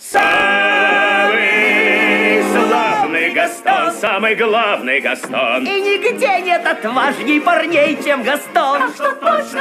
Самый славный Гастон, самый главный Гастон. И нигде нет отважней парней, чем Гастон. А что точно.